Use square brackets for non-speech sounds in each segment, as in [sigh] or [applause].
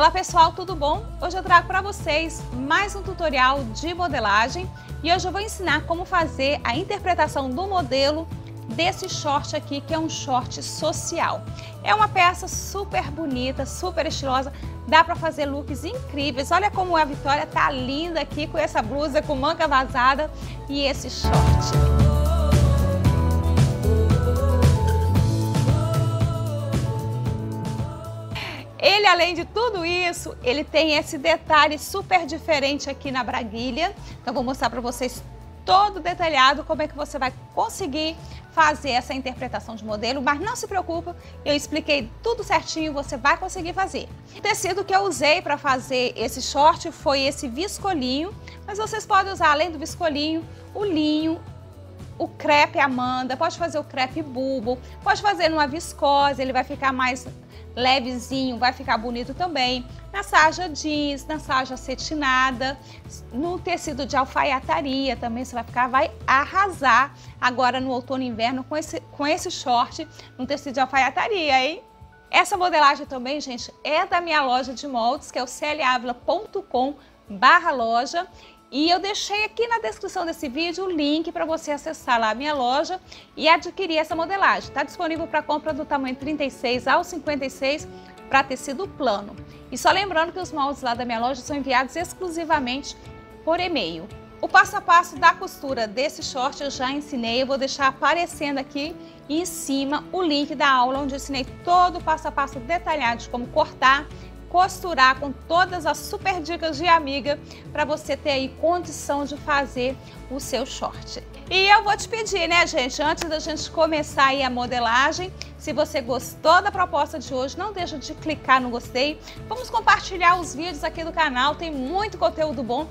Olá pessoal, tudo bom? Hoje eu trago para vocês mais um tutorial de modelagem e hoje eu vou ensinar como fazer a interpretação do modelo desse short aqui, que é um short social. É uma peça super bonita, super estilosa, dá para fazer looks incríveis. Olha como a Vitória tá linda aqui com essa blusa com manga vazada e esse short. Ele, além de tudo isso, ele tem esse detalhe super diferente aqui na braguilha. Então, vou mostrar para vocês todo detalhado como é que você vai conseguir fazer essa interpretação de modelo, mas não se preocupe, eu expliquei tudo certinho, você vai conseguir fazer. O tecido que eu usei para fazer esse short foi esse viscolinho, mas vocês podem usar, além do viscolinho, o linho, o crepe Amanda, pode fazer o crepe bulbo, pode fazer numa viscose, ele vai ficar mais levezinho, vai ficar bonito também. Na sarja jeans, na sarja cetinada, no tecido de alfaiataria também você vai ficar, vai arrasar agora no outono e inverno com esse, com esse short no tecido de alfaiataria, hein? Essa modelagem também, gente, é da minha loja de moldes, que é o clavila.com barra loja e eu deixei aqui na descrição desse vídeo o link para você acessar lá a minha loja e adquirir essa modelagem. Está disponível para compra do tamanho 36 ao 56 para tecido plano. E só lembrando que os moldes lá da minha loja são enviados exclusivamente por e-mail. O passo a passo da costura desse short eu já ensinei, eu vou deixar aparecendo aqui em cima o link da aula onde eu ensinei todo o passo a passo detalhado de como cortar costurar com todas as super dicas de amiga para você ter aí condição de fazer o seu short. E eu vou te pedir, né, gente, antes da gente começar aí a modelagem, se você gostou da proposta de hoje, não deixa de clicar no gostei. Vamos compartilhar os vídeos aqui do canal, tem muito conteúdo bom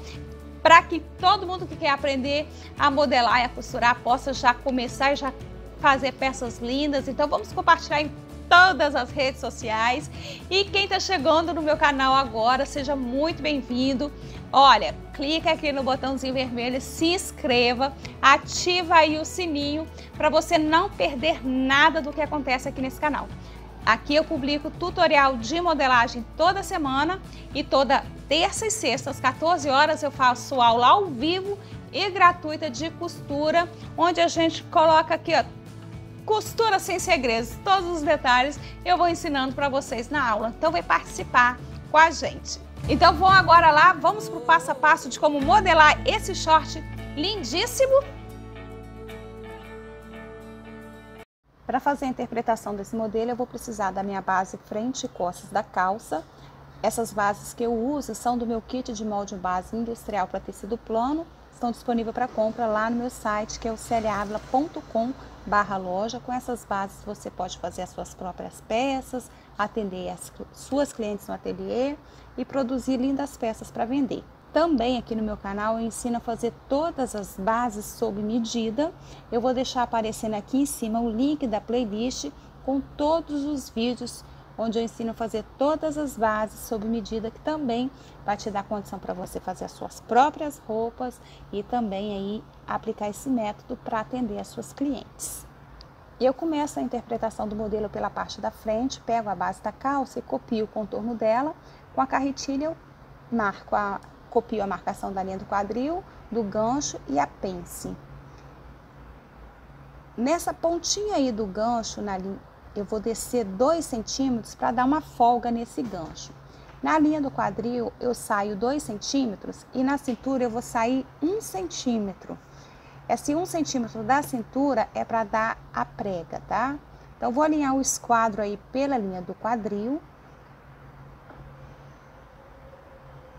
para que todo mundo que quer aprender a modelar e a costurar possa já começar e já fazer peças lindas. Então vamos compartilhar em todas as redes sociais. E quem está chegando no meu canal agora, seja muito bem-vindo. Olha, clica aqui no botãozinho vermelho, se inscreva, ativa aí o sininho para você não perder nada do que acontece aqui nesse canal. Aqui eu publico tutorial de modelagem toda semana e toda terça e sexta às 14 horas eu faço aula ao vivo e gratuita de costura, onde a gente coloca aqui ó, Costura sem segredos, todos os detalhes eu vou ensinando para vocês na aula. Então vem participar com a gente. Então vamos agora lá, vamos para o passo a passo de como modelar esse short lindíssimo. Para fazer a interpretação desse modelo, eu vou precisar da minha base frente e costas da calça. Essas bases que eu uso são do meu kit de molde base industrial para tecido plano. Estão disponíveis para compra lá no meu site, que é o clavila.com.br barra loja. Com essas bases você pode fazer as suas próprias peças, atender as suas clientes no ateliê e produzir lindas peças para vender. Também aqui no meu canal eu ensino a fazer todas as bases sob medida. Eu vou deixar aparecendo aqui em cima o link da playlist com todos os vídeos onde eu ensino a fazer todas as bases sob medida, que também vai te dar condição para você fazer as suas próprias roupas e também aí aplicar esse método para atender as suas clientes. Eu começo a interpretação do modelo pela parte da frente, pego a base da calça e copio o contorno dela. Com a carretilha eu marco a, copio a marcação da linha do quadril, do gancho e a pence. Nessa pontinha aí do gancho, na, eu vou descer 2 centímetros para dar uma folga nesse gancho. Na linha do quadril, eu saio 2 centímetros e na cintura eu vou sair 1 um centímetro. Esse 1 um centímetro da cintura é para dar a prega, tá? Então, vou alinhar o esquadro aí pela linha do quadril.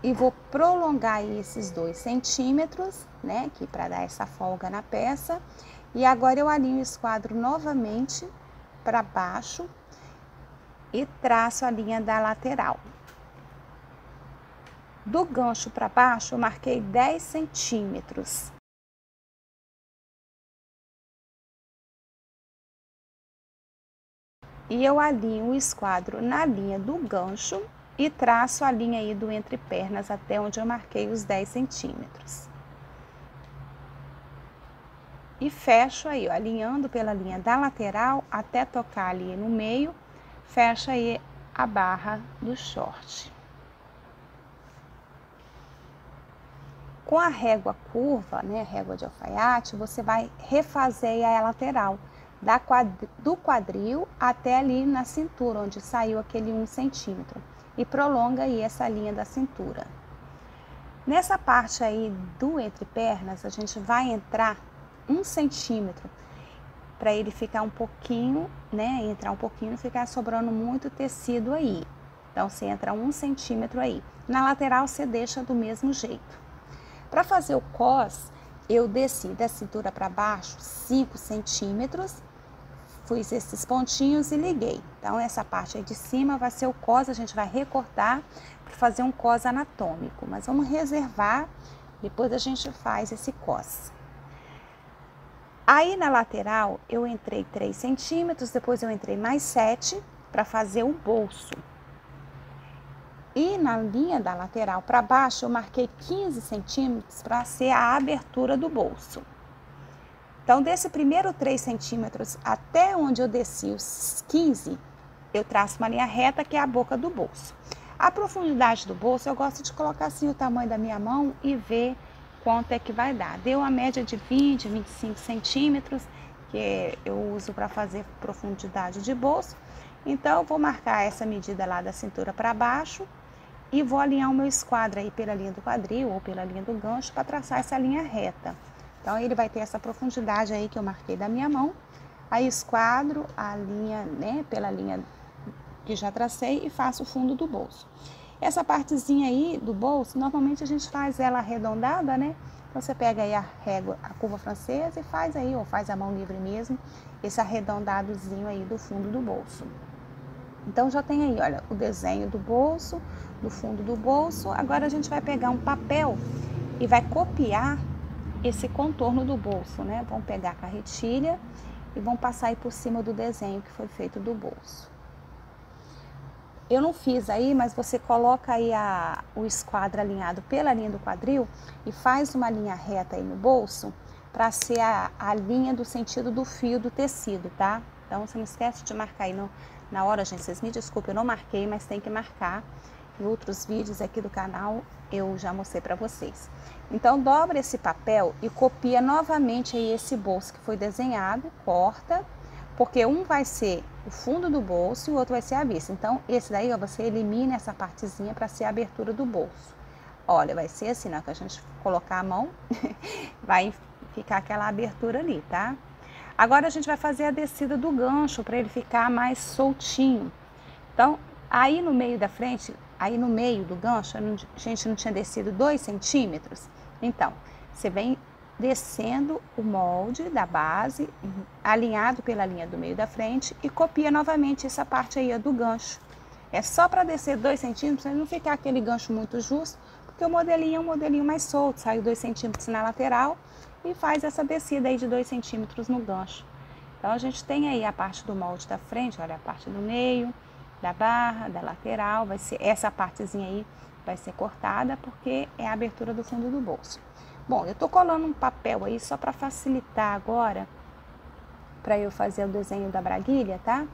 E vou prolongar esses 2 centímetros, né? Aqui para dar essa folga na peça. E agora eu alinho o esquadro novamente para baixo e traço a linha da lateral. Do gancho para baixo, eu marquei 10 centímetros. E eu alinho o esquadro na linha do gancho e traço a linha aí do entre pernas até onde eu marquei os 10 centímetros e fecho aí, ó, alinhando pela linha da lateral até tocar ali no meio, fecha aí a barra do short. Com a régua curva, né, régua de alfaiate, você vai refazer a lateral da quadri, do quadril até ali na cintura, onde saiu aquele um centímetro, e prolonga aí essa linha da cintura. Nessa parte aí do entre pernas, a gente vai entrar um centímetro para ele ficar um pouquinho, né? Entrar um pouquinho, ficar sobrando muito tecido aí. Então, você entra um centímetro aí. Na lateral, você deixa do mesmo jeito. Para fazer o cos, eu desci da cintura para baixo 5 centímetros, fiz esses pontinhos e liguei. Então, essa parte aí de cima vai ser o cos, a gente vai recortar para fazer um cos anatômico. Mas vamos reservar, depois a gente faz esse cos. Aí na lateral eu entrei 3 centímetros, depois eu entrei mais 7 para fazer o bolso. E na linha da lateral para baixo, eu marquei 15 centímetros para ser a abertura do bolso. Então, desse primeiro 3 centímetros até onde eu desci os 15, eu traço uma linha reta que é a boca do bolso. A profundidade do bolso, eu gosto de colocar assim o tamanho da minha mão e ver quanto é que vai dar. Deu uma média de 20, 25 centímetros, que eu uso para fazer profundidade de bolso. Então, vou marcar essa medida lá da cintura para baixo e vou alinhar o meu esquadro aí pela linha do quadril ou pela linha do gancho para traçar essa linha reta. Então ele vai ter essa profundidade aí que eu marquei da minha mão. Aí esquadro a linha, né, pela linha que já tracei e faço o fundo do bolso. Essa partezinha aí do bolso, normalmente a gente faz ela arredondada, né? Então você pega aí a régua, a curva francesa e faz aí, ou faz a mão livre mesmo, esse arredondadozinho aí do fundo do bolso. Então já tem aí, olha, o desenho do bolso, do fundo do bolso. Agora a gente vai pegar um papel e vai copiar esse contorno do bolso, né? Vamos pegar a carretilha e vamos passar aí por cima do desenho que foi feito do bolso. Eu não fiz aí, mas você coloca aí a, o esquadro alinhado pela linha do quadril e faz uma linha reta aí no bolso para ser a, a linha do sentido do fio do tecido, tá? Então, você não esquece de marcar aí no, na hora, gente, vocês me desculpem, eu não marquei, mas tem que marcar. Em outros vídeos aqui do canal eu já mostrei para vocês. Então, dobra esse papel e copia novamente aí esse bolso que foi desenhado, corta, porque um vai ser o fundo do bolso e o outro vai ser a vista. Então, esse daí, ó, você elimina essa partezinha para ser a abertura do bolso. Olha, vai ser assim, na que a gente colocar a mão, [laughs] vai ficar aquela abertura ali, tá? Agora a gente vai fazer a descida do gancho para ele ficar mais soltinho. Então, aí no meio da frente, aí no meio do gancho, a gente não tinha descido dois centímetros. Então, você vem descendo o molde da base, alinhado pela linha do meio da frente e copia novamente essa parte aí do gancho. É só para descer dois centímetros, para não ficar aquele gancho muito justo, porque o modelinho é um modelinho mais solto, saiu dois centímetros na lateral e faz essa descida aí de 2 centímetros no gancho. Então, a gente tem aí a parte do molde da frente, olha a parte do meio, da barra, da lateral, vai ser essa partezinha aí vai ser cortada porque é a abertura do fundo do bolso. Bom, eu tô colando um papel aí só para facilitar agora para eu fazer o desenho da braguilha, tá?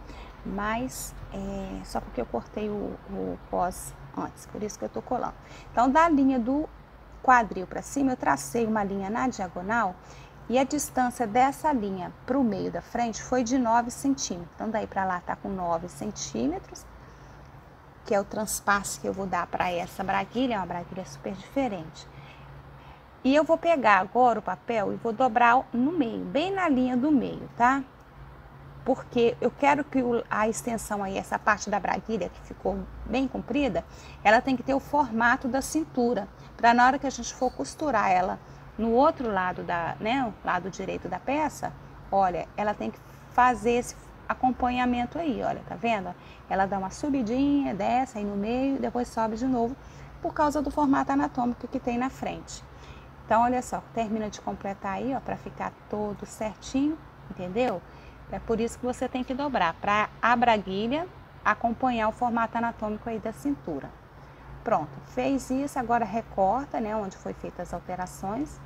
Mas é, só porque eu cortei o, o pós antes, por isso que eu tô colando. Então, da linha do quadril para cima, eu tracei uma linha na diagonal e a distância dessa linha para o meio da frente foi de 9 centímetros. Então, daí para lá tá com 9 centímetros, que é o transpasse que eu vou dar para essa braguilha, é uma braguilha super diferente. E eu vou pegar agora o papel e vou dobrar no meio, bem na linha do meio, tá? porque eu quero que a extensão aí, essa parte da braguilha que ficou bem comprida, ela tem que ter o formato da cintura, para na hora que a gente for costurar ela no outro lado da, né, lado direito da peça, olha, ela tem que fazer esse acompanhamento aí, olha, tá vendo? Ela dá uma subidinha, desce aí no meio, depois sobe de novo, por causa do formato anatômico que tem na frente. Então, olha só, termina de completar aí, ó, para ficar todo certinho, entendeu? É por isso que você tem que dobrar, para a braguilha acompanhar o formato anatômico aí da cintura. Pronto, fez isso, agora recorta, né, onde foi feitas as alterações.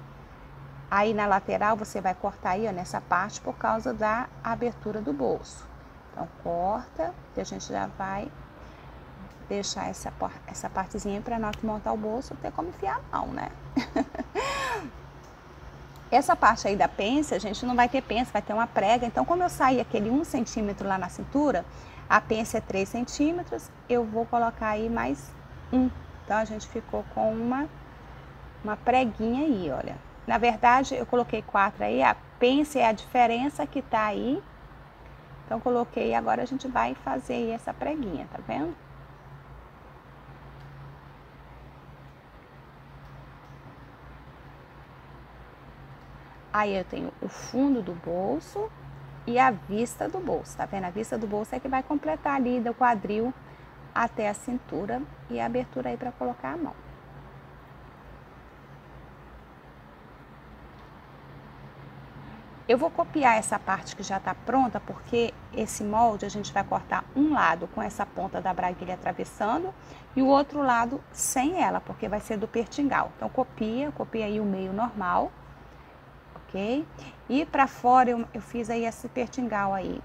Aí na lateral você vai cortar aí, ó, nessa parte por causa da abertura do bolso. Então corta, que a gente já vai deixar essa, essa partezinha para que montar o bolso ter como enfiar a mão, né? [laughs] essa parte aí da pence, a gente não vai ter pence, vai ter uma prega. Então, como eu saí aquele 1 centímetro lá na cintura, a pence é 3 centímetros, eu vou colocar aí mais um. Então, a gente ficou com uma, uma preguinha aí, olha. Na verdade, eu coloquei quatro aí, a pence é a diferença que tá aí. Então, coloquei, agora a gente vai fazer aí essa preguinha, tá vendo? Aí eu tenho o fundo do bolso e a vista do bolso, tá vendo? A vista do bolso é que vai completar ali do quadril até a cintura e a abertura aí para colocar a mão. Eu vou copiar essa parte que já está pronta, porque esse molde a gente vai cortar um lado com essa ponta da braguilha atravessando e o outro lado sem ela, porque vai ser do pertingal. Então, copia, copia aí o meio normal ok? E para fora eu, eu, fiz aí esse pertingal aí,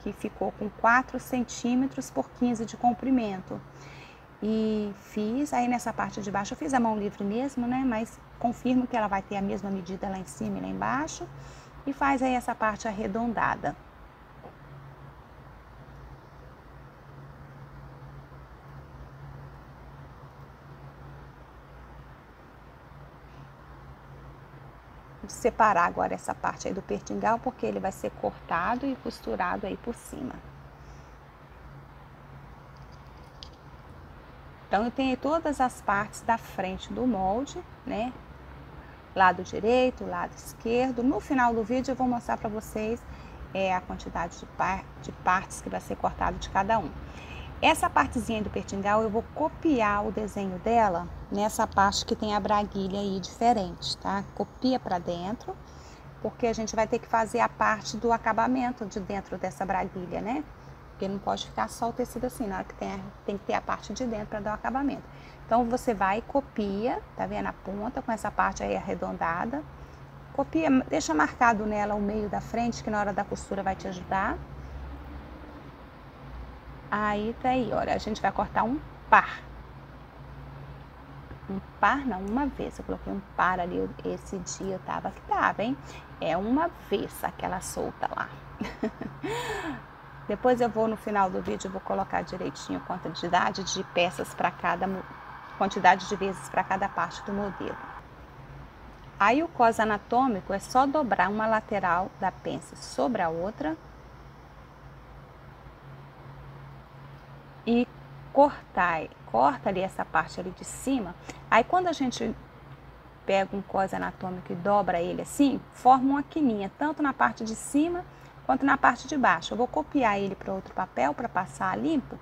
que ficou com 4 centímetros por 15 de comprimento. E fiz, aí nessa parte de baixo eu fiz a mão livre mesmo, né? Mas confirmo que ela vai ter a mesma medida lá em cima e lá embaixo. E faz aí essa parte arredondada. Separar agora essa parte aí do pertingal, porque ele vai ser cortado e costurado aí por cima. Então, eu tenho todas as partes da frente do molde, né? Lado direito, lado esquerdo. No final do vídeo eu vou mostrar para vocês é, a quantidade de, par de partes que vai ser cortado de cada um. Essa partezinha do pertingal eu vou copiar o desenho dela nessa parte que tem a braguilha aí diferente, tá? Copia para dentro, porque a gente vai ter que fazer a parte do acabamento de dentro dessa braguilha, né? Porque não pode ficar só o tecido assim, na hora que tem, tem que ter a parte de dentro para dar o acabamento. Então, você vai copia, tá vendo a ponta com essa parte aí arredondada. Copia, deixa marcado nela o meio da frente, que na hora da costura vai te ajudar. Aí tá aí, olha, a gente vai cortar um par. Um par não, uma vez. Eu coloquei um par ali, esse dia eu tava que tava, hein? É uma vez aquela solta lá. [laughs] Depois eu vou no final do vídeo, vou colocar direitinho a quantidade de peças para cada, quantidade de vezes para cada parte do modelo. Aí o cos anatômico é só dobrar uma lateral da pence sobre a outra e cortar, corta ali essa parte ali de cima. Aí quando a gente pega um cos anatômico e dobra ele assim, forma uma quininha, tanto na parte de cima quanto na parte de baixo. Eu vou copiar ele para outro papel para passar limpo,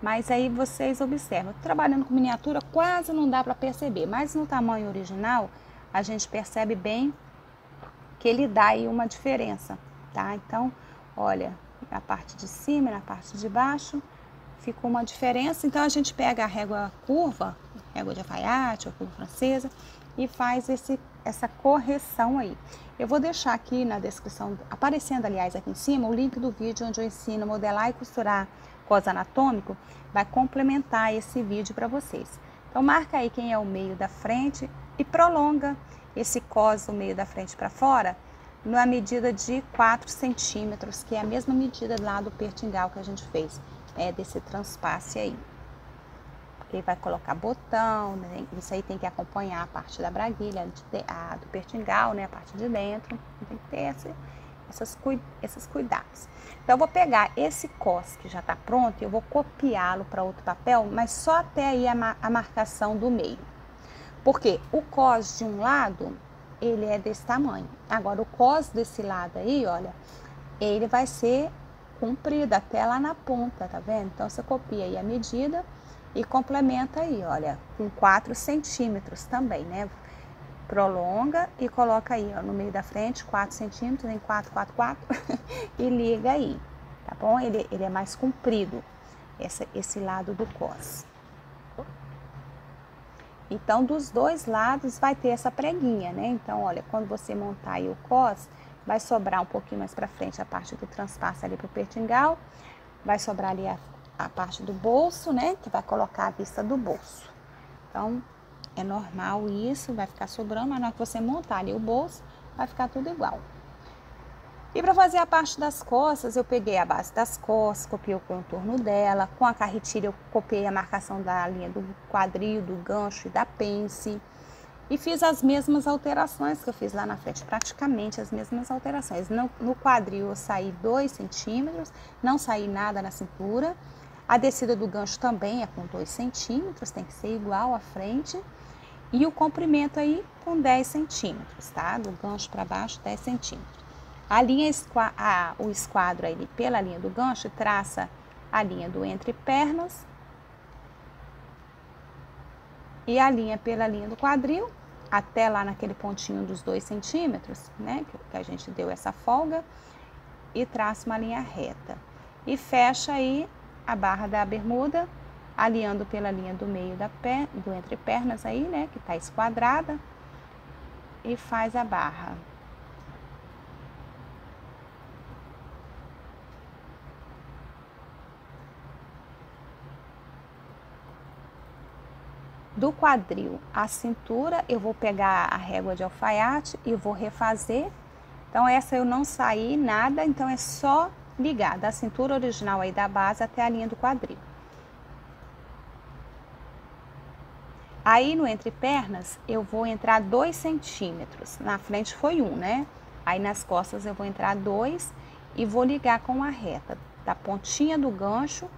mas aí vocês observam, trabalhando com miniatura quase não dá para perceber, mas no tamanho original a gente percebe bem que ele dá aí uma diferença, tá? Então, olha, na parte de cima e na parte de baixo, ficou uma diferença. Então a gente pega a régua curva, régua de alfaiate ou curva francesa, e faz esse, essa correção aí. Eu vou deixar aqui na descrição, aparecendo aliás aqui em cima, o link do vídeo onde eu ensino modelar e costurar cos anatômico, vai complementar esse vídeo para vocês. Então marca aí quem é o meio da frente e prolonga esse cos do meio da frente para fora na medida de 4 centímetros, que é a mesma medida lá do pertingal que a gente fez é, desse transpasse aí. Porque vai colocar botão, né? isso aí tem que acompanhar a parte da braguilha, de, a, do pertingal, né? A parte de dentro, tem que ter esse, essas, esses cuidados. Então, eu vou pegar esse cos que já está pronto e eu vou copiá-lo para outro papel, mas só até aí a, a marcação do meio. Porque o cos de um lado, ele é desse tamanho. Agora, o cos desse lado aí, olha, ele vai ser comprida até lá na ponta, tá vendo? Então, você copia aí a medida e complementa aí, olha, com 4 centímetros também, né? Prolonga e coloca aí, ó, no meio da frente, 4 centímetros, em 4, 4, 4, e liga aí, tá bom? Ele, ele é mais comprido, esse, esse lado do cos. Então, dos dois lados vai ter essa preguinha, né? Então, olha, quando você montar aí o cos, Vai sobrar um pouquinho mais para frente a parte do transpasso ali pro pertingal. Vai sobrar ali a, a parte do bolso, né? Que vai colocar a vista do bolso. Então, é normal isso, vai ficar sobrando, mas na hora que você montar ali o bolso, vai ficar tudo igual. E para fazer a parte das costas, eu peguei a base das costas, copiei o contorno dela. Com a carretilha, eu copiei a marcação da linha do quadril, do gancho e da pence. E fiz as mesmas alterações que eu fiz lá na frente, praticamente as mesmas alterações. No, no quadril eu saí 2 centímetros, não saí nada na cintura. A descida do gancho também é com 2 centímetros, tem que ser igual à frente. E o comprimento aí com 10 centímetros, tá? Do gancho para baixo, 10 centímetros. A linha, a, o esquadro aí pela linha do gancho traça a linha do entre pernas e a linha pela linha do quadril até lá naquele pontinho dos dois centímetros, né, que a gente deu essa folga, e traça uma linha reta. E fecha aí a barra da bermuda, alinhando pela linha do meio da pé, do entre pernas aí, né, que está esquadrada, e faz a barra. Do quadril à cintura, eu vou pegar a régua de alfaiate e vou refazer. Então, essa eu não saí nada, então é só ligar da cintura original aí da base até a linha do quadril. Aí, no entre pernas, eu vou entrar dois centímetros. Na frente foi um, né? Aí, nas costas, eu vou entrar dois e vou ligar com a reta da pontinha do gancho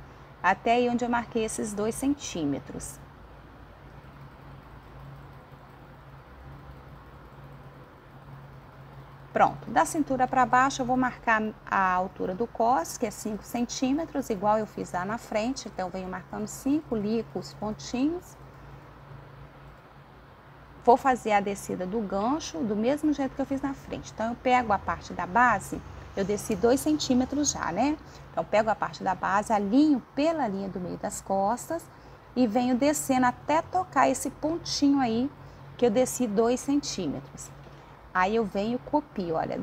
até aí onde eu marquei esses dois centímetros. Pronto, da cintura para baixo eu vou marcar a altura do cos, que é 5 centímetros, igual eu fiz lá na frente. Então, venho marcando 5, lico os pontinhos. Vou fazer a descida do gancho do mesmo jeito que eu fiz na frente. Então, eu pego a parte da base, eu desci 2 centímetros já, né? Então, pego a parte da base, alinho pela linha do meio das costas e venho descendo até tocar esse pontinho aí que eu desci 2 centímetros. Aí eu venho e copio, olha,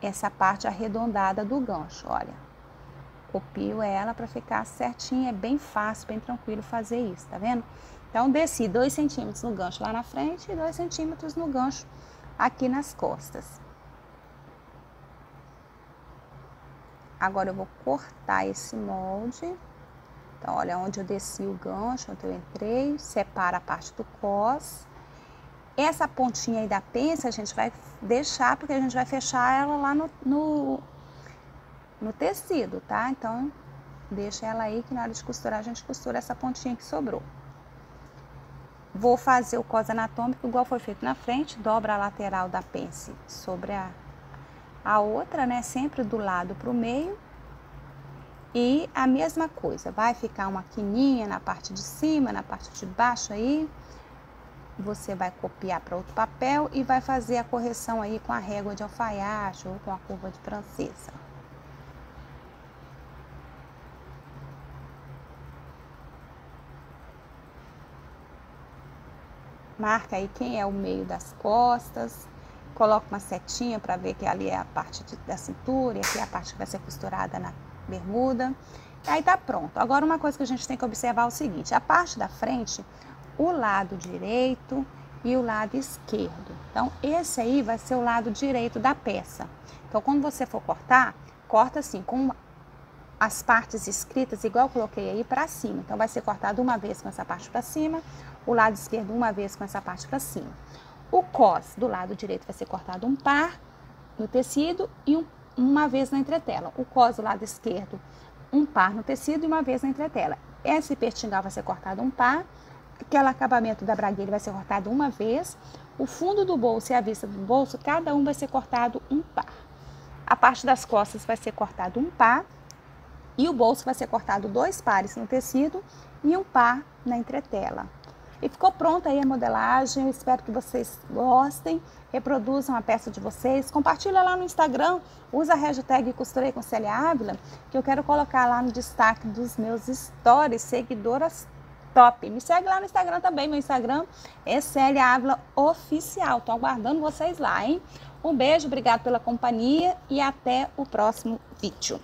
essa parte arredondada do gancho, olha. Copio ela para ficar certinha, é bem fácil, bem tranquilo fazer isso, tá vendo? Então, desci 2 centímetros no gancho lá na frente e 2 centímetros no gancho aqui nas costas. Agora, eu vou cortar esse molde. Então, olha onde eu desci o gancho, onde eu entrei, separa a parte do cos essa pontinha aí da pence a gente vai deixar, porque a gente vai fechar ela lá no, no, no tecido, tá? Então, deixa ela aí que na hora de costurar a gente costura essa pontinha que sobrou. Vou fazer o cos anatômico igual foi feito na frente, dobra a lateral da pence sobre a, a outra, né? Sempre do lado para o meio. E a mesma coisa, vai ficar uma quininha na parte de cima, na parte de baixo aí você vai copiar para outro papel e vai fazer a correção aí com a régua de alfaiate ou com a curva de francesa. Marca aí quem é o meio das costas, coloca uma setinha para ver que ali é a parte de, da cintura e aqui é a parte que vai ser costurada na bermuda. Aí tá pronto. Agora uma coisa que a gente tem que observar é o seguinte, a parte da frente o lado direito e o lado esquerdo. Então, esse aí vai ser o lado direito da peça. Então, quando você for cortar, corta assim, com as partes escritas, igual eu coloquei aí, para cima. Então, vai ser cortado uma vez com essa parte para cima, o lado esquerdo uma vez com essa parte para cima. O cos do lado direito vai ser cortado um par no tecido e um, uma vez na entretela. O cos do lado esquerdo, um par no tecido e uma vez na entretela. Esse pertingal vai ser cortado um par Aquele acabamento da braguilha vai ser cortado uma vez. O fundo do bolso e a vista do bolso, cada um vai ser cortado um par. A parte das costas vai ser cortado um par. E o bolso vai ser cortado dois pares no tecido e um par na entretela. E ficou pronta aí a modelagem. Eu espero que vocês gostem, reproduzam a peça de vocês. Compartilha lá no Instagram, usa a hashtag Costurei com Célia Ávila, que eu quero colocar lá no destaque dos meus stories, seguidoras top. Me segue lá no Instagram também. Meu Instagram é Célia Ávila Oficial. Tô aguardando vocês lá, hein? Um beijo, obrigado pela companhia e até o próximo vídeo.